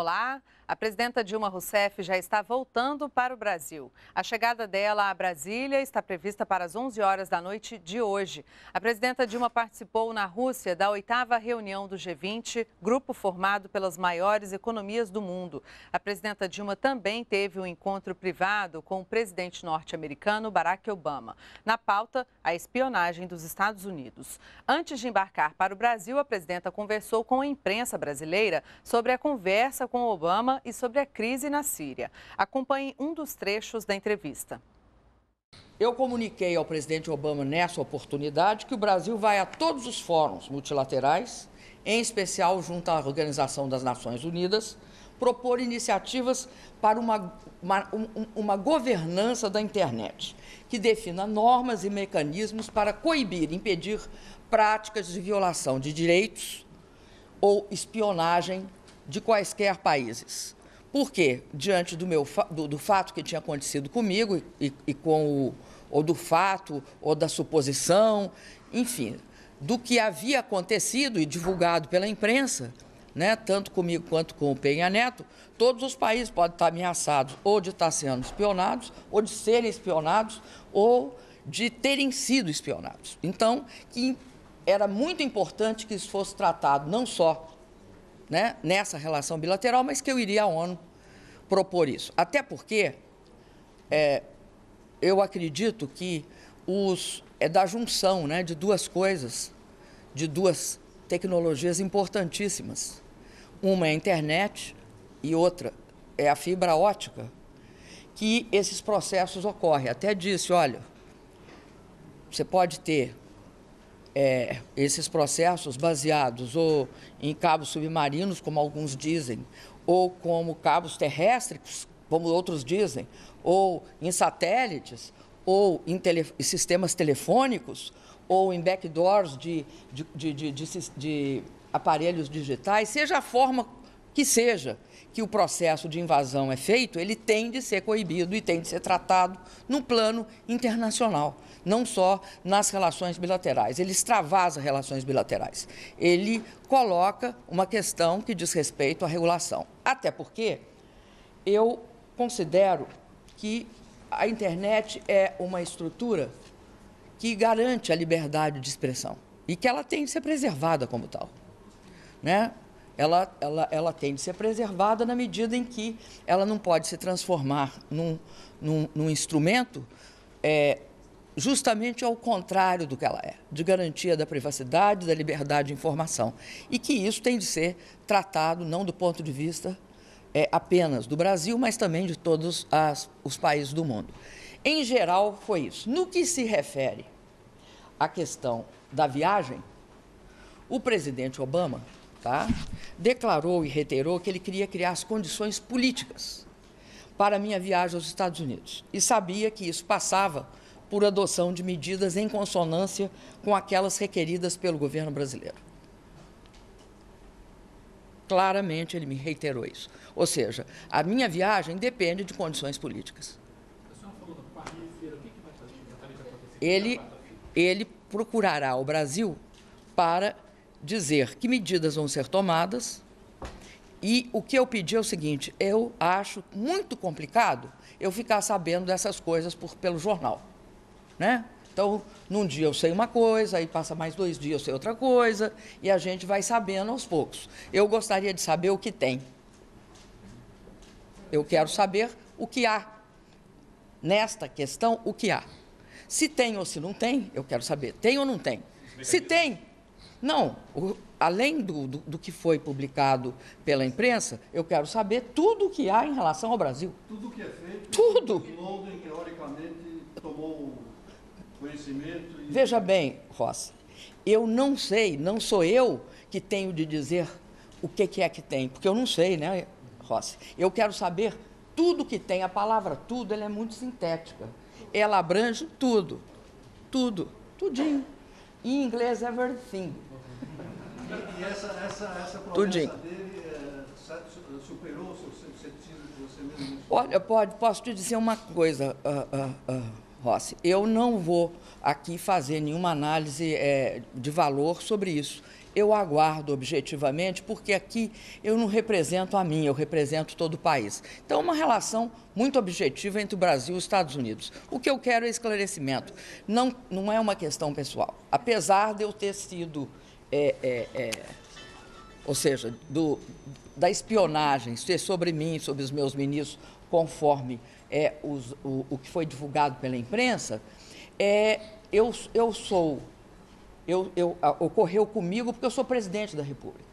Olá, a presidenta Dilma Rousseff já está voltando para o Brasil. A chegada dela a Brasília está prevista para as 11 horas da noite de hoje. A presidenta Dilma participou na Rússia da oitava reunião do G20, grupo formado pelas maiores economias do mundo. A presidenta Dilma também teve um encontro privado com o presidente norte-americano Barack Obama. Na pauta, a espionagem dos Estados Unidos. Antes de embarcar para o Brasil, a presidenta conversou com a imprensa brasileira sobre a conversa com Obama e sobre a crise na Síria. Acompanhe um dos trechos da entrevista. Eu comuniquei ao presidente Obama nessa oportunidade que o Brasil vai a todos os fóruns multilaterais, em especial junto à Organização das Nações Unidas, propor iniciativas para uma, uma, uma governança da internet, que defina normas e mecanismos para coibir, impedir práticas de violação de direitos ou espionagem de quaisquer países. Por quê? Diante do, meu, do, do fato que tinha acontecido comigo e, e com o, ou do fato, ou da suposição, enfim, do que havia acontecido e divulgado pela imprensa, né, tanto comigo quanto com o Penha Neto, todos os países podem estar ameaçados ou de estar sendo espionados, ou de serem espionados, ou de terem sido espionados. Então, que era muito importante que isso fosse tratado não só né, nessa relação bilateral, mas que eu iria à ONU propor isso. Até porque é, eu acredito que os, é da junção né, de duas coisas, de duas tecnologias importantíssimas. Uma é a internet e outra é a fibra ótica, que esses processos ocorrem. Até disse, olha, você pode ter é, esses processos baseados ou em cabos submarinos, como alguns dizem, ou como cabos terrestres, como outros dizem, ou em satélites, ou em tele, sistemas telefônicos, ou em backdoors de, de, de, de, aparelhos digitais, seja a forma que seja que o processo de invasão é feito, ele tem de ser coibido e tem de ser tratado no plano internacional, não só nas relações bilaterais. Ele extravasa relações bilaterais. Ele coloca uma questão que diz respeito à regulação. Até porque eu considero que a internet é uma estrutura que garante a liberdade de expressão e que ela tem de ser preservada como tal. Né? Ela, ela, ela tem de ser preservada na medida em que ela não pode se transformar num, num, num instrumento é, justamente ao contrário do que ela é, de garantia da privacidade, da liberdade de informação. E que isso tem de ser tratado não do ponto de vista é, apenas do Brasil, mas também de todos as, os países do mundo. Em geral, foi isso. No que se refere à questão da viagem, o presidente Obama tá? declarou e reiterou que ele queria criar as condições políticas para a minha viagem aos Estados Unidos. E sabia que isso passava por adoção de medidas em consonância com aquelas requeridas pelo governo brasileiro. Claramente ele me reiterou isso. Ou seja, a minha viagem depende de condições políticas. Ele, ele procurará o Brasil para dizer que medidas vão ser tomadas. E o que eu pedi é o seguinte: eu acho muito complicado eu ficar sabendo dessas coisas por, pelo jornal. Né? Então, num dia eu sei uma coisa, aí passa mais dois dias eu sei outra coisa, e a gente vai sabendo aos poucos. Eu gostaria de saber o que tem. Eu quero saber o que há. Nesta questão, o que há. Se tem ou se não tem, eu quero saber. Tem ou não tem? Se tem, não, o, além do, do, do, que foi publicado pela imprensa, eu quero saber tudo o que há em relação ao Brasil. Tudo o que é feito. Tudo. Em Londres, teoricamente, tomou conhecimento. E... Veja bem, Rossi, eu não sei, não sou eu que tenho de dizer o que, que é que tem, porque eu não sei, né, Rossi? Eu quero saber tudo que tem. A palavra tudo ela é muito sintética. Ela abrange tudo. Tudo. Tudinho. Em inglês, everything. E essa, essa, essa promessa Tudinho. dele é, superou o seu ceticismo de você mesmo? Olha, pode, posso te dizer uma coisa, uh, uh, uh, Rossi. Eu não vou aqui fazer nenhuma análise é, de valor sobre isso. Eu aguardo objetivamente, porque aqui eu não represento a mim, eu represento todo o país. Então, uma relação muito objetiva entre o Brasil e os Estados Unidos. O que eu quero é esclarecimento. Não, não é uma questão pessoal. Apesar de eu ter sido, é, é, é, ou seja, do, da espionagem ser sobre mim, sobre os meus ministros, conforme é, os, o, o que foi divulgado pela imprensa, é, eu, eu sou eu, eu, ocorreu comigo porque eu sou presidente da República.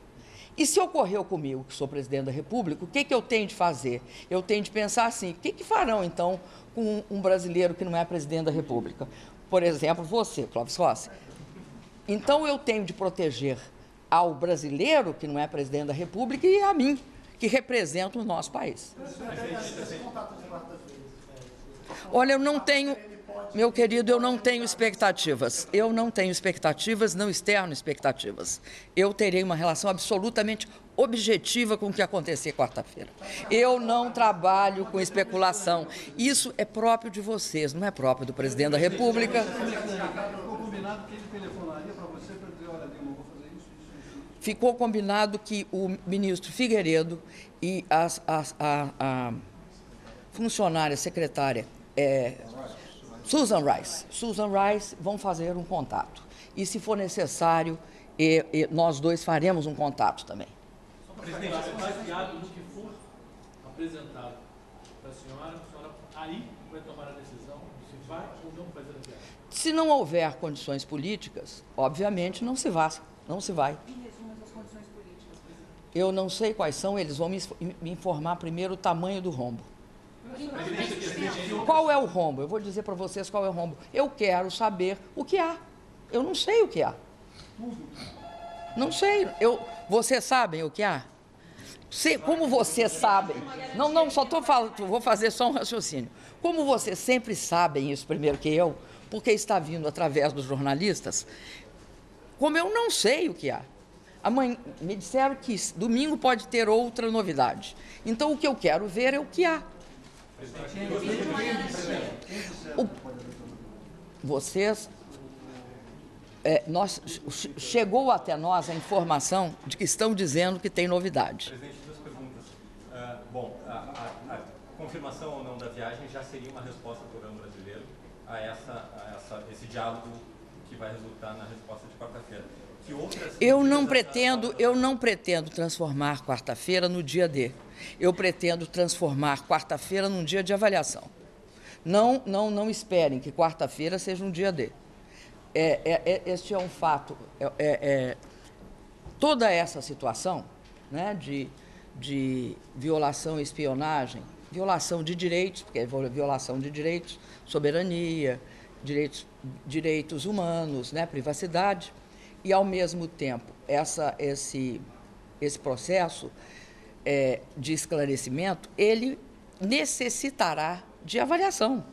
E se ocorreu comigo, que sou presidente da República, o que, que eu tenho de fazer? Eu tenho de pensar assim: o que, que farão, então, com um brasileiro que não é presidente da República? Por exemplo, você, Clóvis Rossi. Então, eu tenho de proteger ao brasileiro que não é presidente da República e a mim, que representa o nosso país. Olha, eu não tenho, meu querido, eu não tenho expectativas. Eu não tenho expectativas, não externo expectativas. Eu terei uma relação absolutamente objetiva com o que acontecer quarta-feira. Eu não trabalho com especulação. Isso é próprio de vocês, não é próprio do presidente da República. Ficou combinado que o ministro Figueiredo e a, a funcionária secretária é, Susan Rice. Susan Rice vão fazer um contato. E, se for necessário, e, e nós dois faremos um contato também. Presidente, baseado no que for apresentado para a senhora, a senhora aí vai tomar a decisão se vai ou não fazer a viagem. Se não houver condições políticas, obviamente não se vai. Não se vai. Eu não sei quais são, eles vão me, me informar primeiro o tamanho do rombo. Qual é o rombo? Eu vou dizer para vocês qual é o rombo. Eu quero saber o que há. Eu não sei o que há. Não sei. Eu, vocês sabem o que há? Se, como vocês sabem, não, não, só estou falando, vou fazer só um raciocínio. Como vocês sempre sabem isso primeiro que eu, porque está vindo através dos jornalistas, como eu não sei o que há. Amanhã, me disseram que domingo pode ter outra novidade. Então o que eu quero ver é o que há. O, vocês, é, nós, chegou até nós a informação de que estão dizendo que tem novidade. Presidente, duas perguntas. Uh, bom, a, a, a, confirmação ou não da viagem já seria uma resposta do governo brasileiro a, essa, a essa, esse diálogo que vai resultar na resposta de quarta-feira. Eu não pretendo, eu não pretendo transformar quarta-feira no dia D. Eu pretendo transformar quarta-feira num dia de avaliação. Não, não, não esperem que quarta-feira seja um dia D. É, é, é, este é um fato. É, é, é, toda essa situação né, de, de violação e espionagem, violação de direitos, porque é violação de direitos, soberania, direitos, direitos humanos, né, privacidade, e, ao mesmo tempo, essa, esse, esse processo é, de esclarecimento, ele necessitará de avaliação.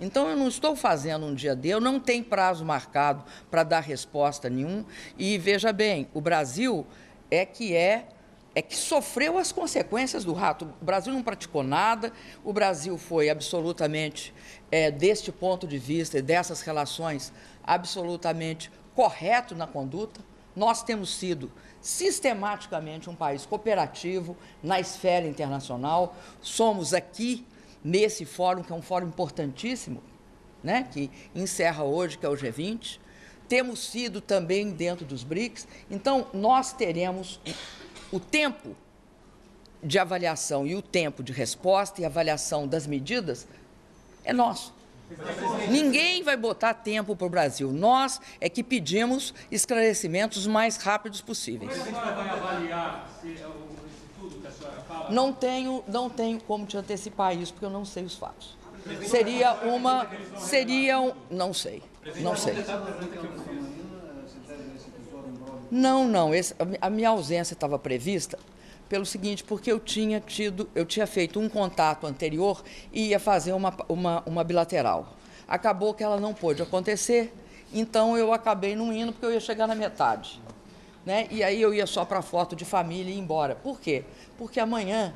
Então, eu não estou fazendo um dia D, eu não tenho prazo marcado para dar resposta nenhum. E veja bem, o Brasil é que é é que sofreu as consequências do rato. O Brasil não praticou nada, o Brasil foi absolutamente, é, deste ponto de vista e dessas relações, absolutamente correto na conduta. Nós temos sido sistematicamente um país cooperativo na esfera internacional. Somos aqui nesse fórum, que é um fórum importantíssimo, né, que encerra hoje, que é o G20. Temos sido também dentro dos BRICS. Então, nós teremos o tempo de avaliação e o tempo de resposta e avaliação das medidas é nosso. Ninguém vai botar tempo para o Brasil. Nós é que pedimos esclarecimentos mais rápidos possíveis. Mas a vai avaliar se é tudo que a senhora fala? Não tenho, não tenho como te antecipar isso, porque eu não sei os fatos. Seria uma. Seria um. Não sei. Não sei. Não, não. Esse, a minha ausência estava prevista pelo seguinte, porque eu tinha tido, eu tinha feito um contato anterior e ia fazer uma, uma, uma bilateral. Acabou que ela não pôde acontecer, então eu acabei não indo porque eu ia chegar na metade. Né? E aí eu ia só para foto de família e ir embora. Por quê? Porque amanhã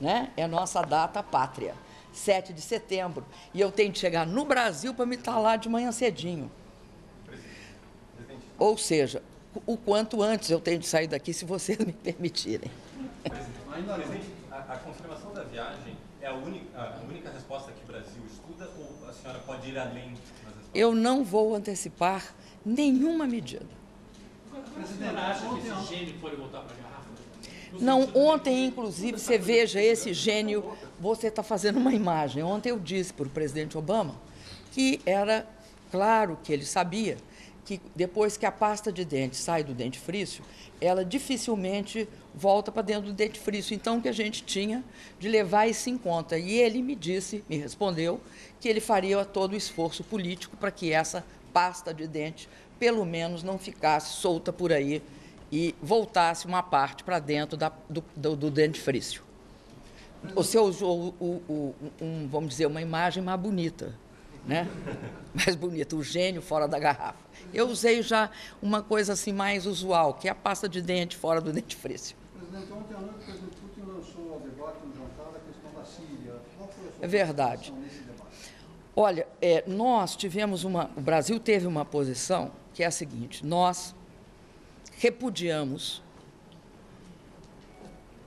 né, é nossa data pátria, 7 de setembro. E eu tenho de chegar no Brasil para me estar lá de manhã cedinho. Ou seja, o quanto antes eu tenho de sair daqui, se vocês me permitirem. Presidente, a, a confirmação da viagem é a única, a única resposta que o Brasil estuda ou a senhora pode ir além? Eu não vou antecipar nenhuma medida. Senhora acha que esse gênio pode voltar para a garrafa? Não, ontem, inclusive, você veja esse gênio, você está fazendo uma imagem. Ontem eu disse para o presidente Obama que era claro que ele sabia que depois que a pasta de dente sai do dentifrício, ela dificilmente volta para dentro do dentifrício. Então, o que a gente tinha de levar isso em conta. E ele me disse, me respondeu, que ele faria todo o esforço político para que essa pasta de dente, pelo menos, não ficasse solta por aí e voltasse uma parte para dentro da- do, do, do dentifrício. Você usou, o, o, um, vamos dizer, uma imagem mais bonita, né? Mais bonita, o gênio fora da garrafa. Eu usei já uma coisa assim mais usual, que é a pasta de dente fora do dentifrício. Presidente, ontem à noite o presidente Putin lançou ao debate no jantar a questão da Síria. Qual foi a sua É verdade. nesse debate? Olha, é, nós tivemos uma. O Brasil teve uma posição que é a seguinte: nós repudiamos,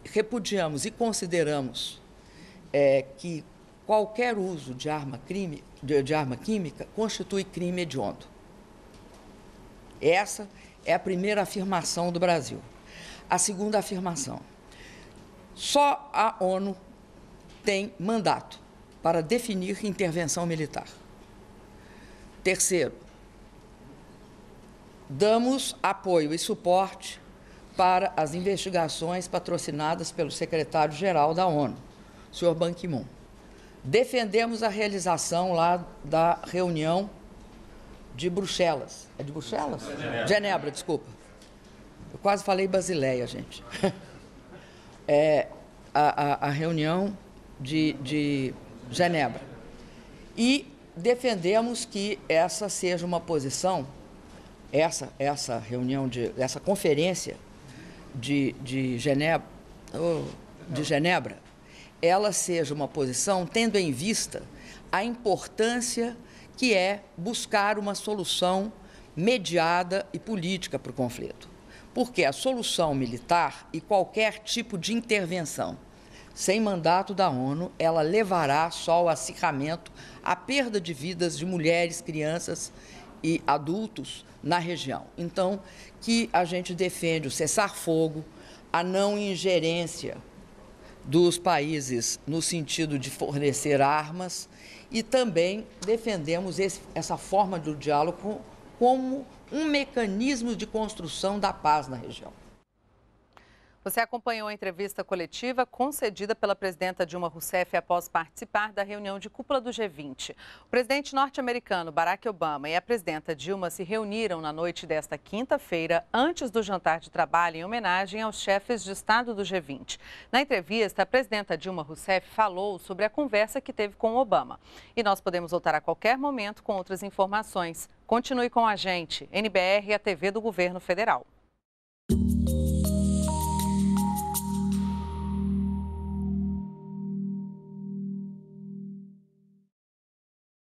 repudiamos e consideramos é, que qualquer uso de arma, crime, de, de arma química constitui crime hediondo. Essa é a primeira afirmação do Brasil. A segunda afirmação: só a ONU tem mandato para definir intervenção militar. Terceiro, damos apoio e suporte para as investigações patrocinadas pelo secretário-geral da ONU, senhor Ban Ki-moon. Defendemos a realização lá da reunião de Bruxelas. É de Bruxelas? Genebra, Genebra desculpa. Quase falei Basileia, gente. É, a, a, a reunião de, de Genebra. E defendemos que essa seja uma posição, essa, essa reunião, de, essa conferência de, de, Genebra, de Genebra, ela seja uma posição tendo em vista a importância que é buscar uma solução mediada e política para o conflito. Porque a solução militar e qualquer tipo de intervenção sem mandato da ONU, ela levará só ao acirramento, à perda de vidas de mulheres, crianças e adultos na região. Então, que a gente defende o cessar-fogo, a não ingerência dos países no sentido de fornecer armas e também defendemos esse, essa forma do diálogo como um mecanismo de construção da paz na região. Você acompanhou a entrevista coletiva concedida pela presidenta Dilma Rousseff após participar da reunião de cúpula do G20. O presidente norte-americano Barack Obama e a presidenta Dilma se reuniram na noite desta quinta-feira, antes do jantar de trabalho, em homenagem aos chefes de Estado do G20. Na entrevista, a presidenta Dilma Rousseff falou sobre a conversa que teve com Obama. E nós podemos voltar a qualquer momento com outras informações. Continue com a gente, NBR, a TV do Governo Federal.